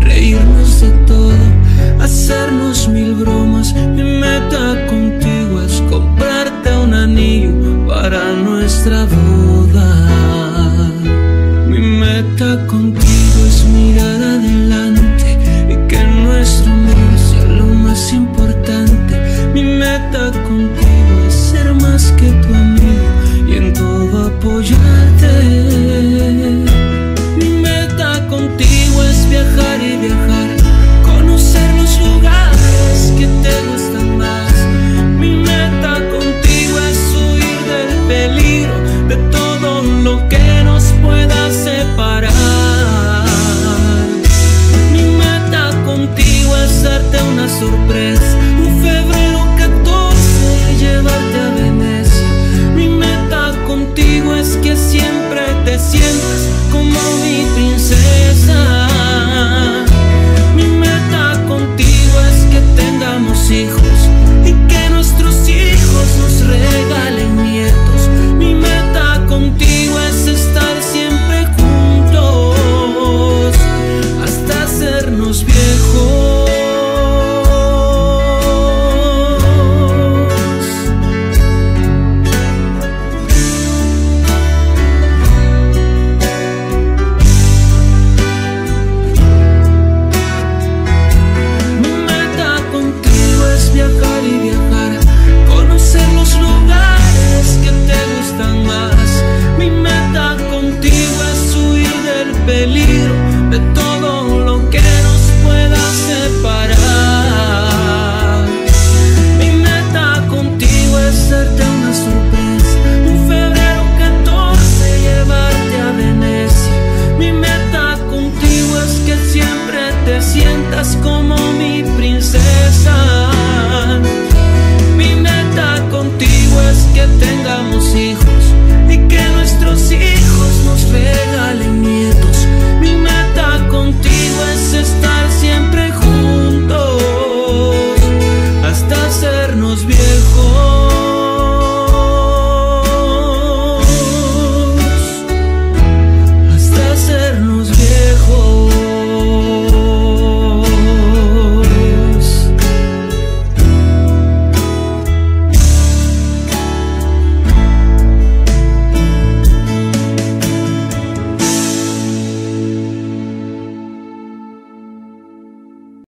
reírnos de todo, hacernos mil bromas. Mi meta contigo es comprarte un anillo para nuestra boda. Mi meta contigo es mirar adelante y que nuestro amor sea lo más importante. Mi meta contigo es ser más que tu amigo y en todo apoyarte. de todo lo que nos pueda separar. Mi meta contigo es darte una sorpresa, un febrero 14 llevarte a Venecia. Mi meta contigo es que siempre te sientas como mi princesa. Mi meta contigo es que tengamos hijos. hacernos viejos.